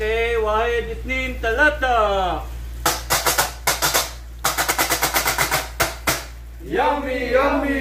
Okay, واحد اثنين ثلاثة Yummy, yummy!